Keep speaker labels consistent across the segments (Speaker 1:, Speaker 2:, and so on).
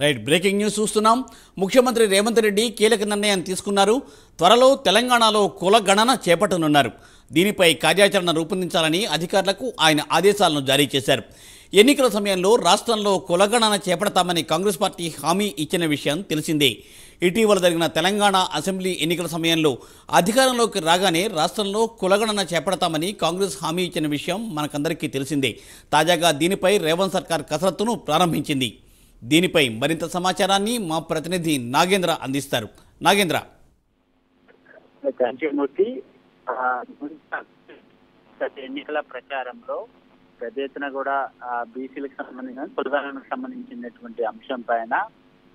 Speaker 1: Right breaking news చూస్తున్నాం. ముఖ్యమంత్రి రేవంత్ రెడ్డి కీలక నిర్ణయం తీసుకున్నారు. త్వరలో తెలంగాణలో కుల గణన చేపట్టనున్నారు. దీనిపై కార్యాచరణ రూపొందించాలని అధికారులకు ఆయన ఆదేశాలను జారీ చేశారు. ఎన్నికల సమయంలో రాష్ట్రంలో కులగణన చేపడతామని కాంగ్రెస్ పార్టీ హామీ ఇచ్చిన విషయం తెలిసిందే. ఇటీవల జరిగిన తెలంగాణ అసెంబ్లీ ఎన్నికల సమయంలో అధికారంలోకి రాగానే రాష్ట్రంలో కులగణన చేపడతామని కాంగ్రెస్ హామీ ఇచ్చిన విషయం మనకందరికీ తెలిసిందే. తాజాగా దీనిపై రేవంత్ సర్కార్ కసరత్తును ప్రారంభించింది. దీనిపై మరింత సమాచారాన్ని మా ప్రతినిధి నాగేంద్ర అందిస్తారు. నాగేంద్ర.
Speaker 2: థ్యాంక్ ఎన్నికల ప్రచారంలో పెద్ద ఎత్తున కూడా బీసీలకు సంబంధించిన కులగణనకు సంబంధించినటువంటి అంశం పైన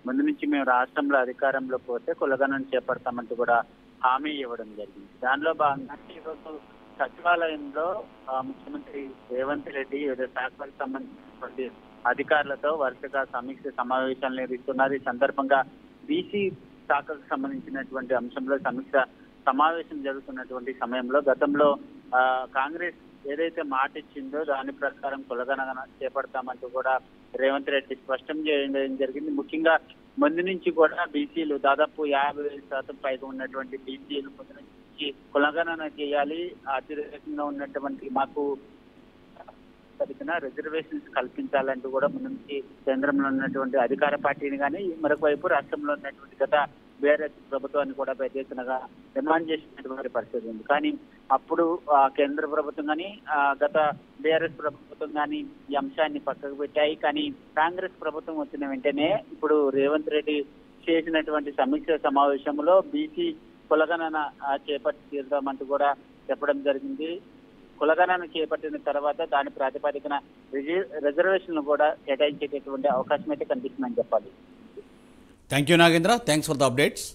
Speaker 2: ముందు నుంచి మేము రాష్ట్రంలో అధికారంలో పోతే కులగణన చేపడతామంటూ కూడా హామీ ఇవ్వడం జరిగింది. దానిలో భాగంగా ఈరోజు సచివాలయంలో ఆ, ముఖ్యమంత్రి రేవంత్ రెడ్డి వివిధ శాఖలకు సంబంధించినటువంటి అధికారులతో వరుసగా సమీక్ష సమావేశాలు నిర్వహిస్తున్నారు. ఈ సందర్భంగా బీసీ శాఖకు సంబంధించినటువంటి అంశంలో సమీక్ష సమావేశం జరుగుతున్నటువంటి సమయంలో గతంలో ఆ, కాంగ్రెస్ ఏదైతే మాట ఇచ్చిందో దాని ప్రకారం కులగణన చేపడతామంటూ కూడా రేవంత్ రెడ్డి స్పష్టం చేయడం జరిగింది. ముఖ్యంగా ముందు నుంచి కూడా బీసీలు దాదాపు యాభై శాతం పైగా ఉన్నటువంటి బీసీలు ముందు నుంచి కులగణన చేయాలి అతిరేకంగా ఉన్నటువంటి మాకు తరఫున రిజర్వేషన్స్ కల్పించాలంటూ కూడా ముందు నుంచి కేంద్రంలో ఉన్నటువంటి అధికార పార్టీని కానీ మరొక వైపు రాష్ట్రంలో ఉన్నటువంటి గత బీఆర్ఎస్ ప్రభుత్వాన్ని కూడా పెద్ద ఎత్తునగా డిమాండ్ చేసినటువంటి పరిస్థితి ఉంది. కానీ అప్పుడు కేంద్ర ప్రభుత్వం కానీ గత బీఆర్ఎస్ ప్రభుత్వం కానీ ఈ అంశాన్ని పక్కకు పెట్టాయి. కానీ కాంగ్రెస్ ప్రభుత్వం వచ్చిన వెంటనే ఇప్పుడు రేవంత్ రెడ్డి చేసినటువంటి సమీక్ష సమావేశంలో బీసీ కులగణన చేపట్టి తీరుదామంటూ కూడా చెప్పడం జరిగింది. కులగణన చేపట్టిన తర్వాత దాని ప్రాతిపదికన రిజ- రిజర్వేషన్లు కూడా కేటాయించేటటువంటి అవకాశం అయితే కనిపిస్తుందని చెప్పాలి.
Speaker 1: Thank you Nagendra. Thanks for the updates